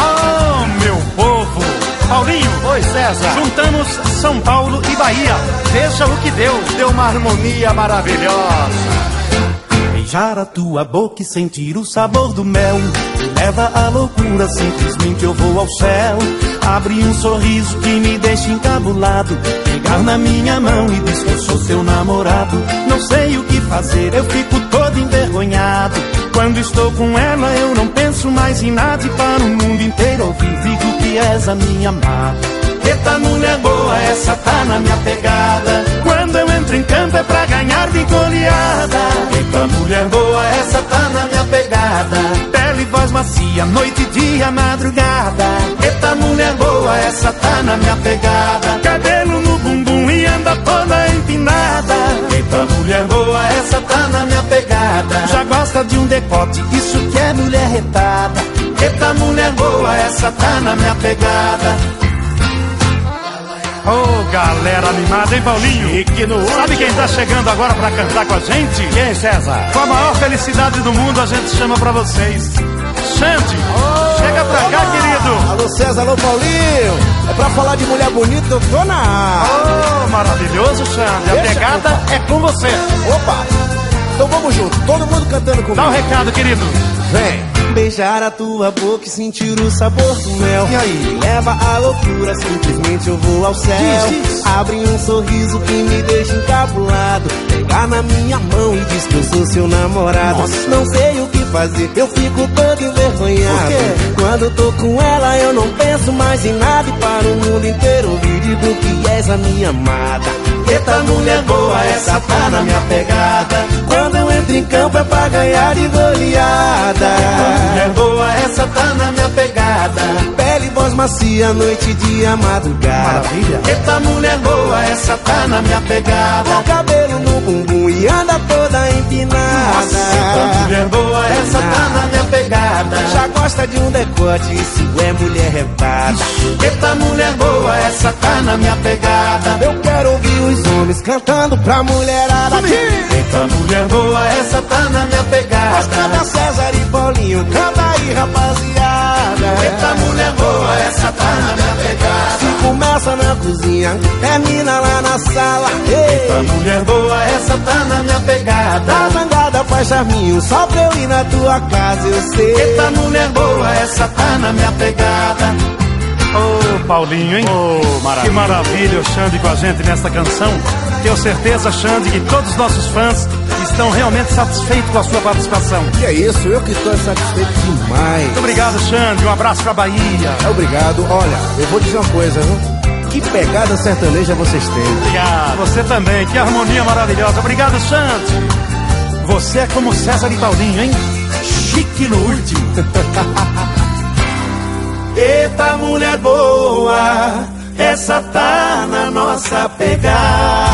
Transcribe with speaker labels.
Speaker 1: Oh, meu povo! Paulinho,
Speaker 2: Oi, César.
Speaker 1: juntamos São Paulo e Bahia. Veja o que deu.
Speaker 2: Deu uma harmonia maravilhosa.
Speaker 3: Beijar a tua boca e sentir o sabor do mel Me leva à loucura, simplesmente eu vou ao céu Abre um sorriso que me deixa encabulado Pegar na minha mão e diz que eu sou seu namorado Não sei o que fazer, eu fico todo envergonhado Quando estou com ela eu não penso mais em nada E para o mundo inteiro ouvir, digo que és a minha amada Eita mulher boa, essa tá na minha pegada. Quando eu entro em campo é pra ganhar de goleada. Eita mulher boa, essa tá na minha pegada. Pele e voz macia, noite, dia, madrugada. Eita mulher boa, essa tá na minha pegada. Cabelo no bumbum e anda toda empinada. Eita mulher boa, essa tá na minha pegada. Já gosta de um decote, isso que é mulher retada Eita mulher boa, essa tá na minha pegada
Speaker 1: Ô, galera animada, hein, Paulinho?
Speaker 2: que no
Speaker 1: Sabe quem tá chegando agora pra cantar com a gente?
Speaker 2: Quem, César?
Speaker 1: Com a maior felicidade do mundo, a gente chama pra vocês. Xande, chega pra cá, querido.
Speaker 4: Alô César, alô Paulinho. É pra falar de mulher bonita, eu tô na área.
Speaker 1: Oh, maravilhoso, Xande. A
Speaker 4: Deixa
Speaker 1: pegada é com você.
Speaker 4: Opa! Então vamos junto, todo mundo cantando comigo.
Speaker 1: Dá um recado, querido.
Speaker 4: Vem!
Speaker 3: Beijar a tua boca e sentir o sabor do mel.
Speaker 4: E aí?
Speaker 3: Me leva à loucura, simplesmente eu vou ao céu.
Speaker 4: Diz, diz.
Speaker 3: Abre um sorriso que me deixa encabulado. Pegar na minha mão e diz que eu sou seu namorado.
Speaker 4: Nossa.
Speaker 3: Não sei o que fazer, eu fico todo envergonhado.
Speaker 4: Por quê?
Speaker 3: Quando tô com ela, eu não penso mais em nada. E para o mundo inteiro ouvir, digo que és a minha amada. Eita mulher boa, essa tá na minha pegada. Campo é pra ganhar de goleada. Mulher boa, essa tá na minha pegada. Pele e voz macia, noite, dia, madrugada.
Speaker 4: Maravilha.
Speaker 3: Eita mulher boa, essa tá na minha pegada. Com cabelo no bumbum e anda toda empinada. Eita mulher boa, essa tá na minha pegada. Já gosta de um decote, isso é mulher retada. Eita mulher boa, essa tá na minha pegada. Eu quero homens cantando pra mulherada. Eita mulher boa, essa tá na minha pegada. Canta César e Paulinho, canta aí rapaziada. Eita mulher boa, essa tá na minha pegada. Se começa na cozinha, termina lá na sala. Eita mulher boa, essa tá na minha pegada. Tá zangada, faz charminho, só pra eu ir na tua casa, eu sei. Eita mulher boa, essa tá na minha pegada.
Speaker 1: Paulinho, hein?
Speaker 2: Ô, maravilha.
Speaker 1: Que maravilha o Xande com a gente nesta canção. Tenho certeza, Xande, que todos os nossos fãs estão realmente satisfeitos com a sua participação.
Speaker 4: Que é isso, eu que tô satisfeito demais.
Speaker 1: Muito obrigado, Xande. Um abraço pra Bahia.
Speaker 4: Obrigado. Olha, eu vou dizer uma coisa, viu? Que pegada sertaneja vocês têm.
Speaker 1: Obrigado. Você também. Que harmonia maravilhosa. Obrigado, Xande. Você é como César e Paulinho, hein? Chique no último.
Speaker 3: Eita mulher boa, essa tá na nossa pegada.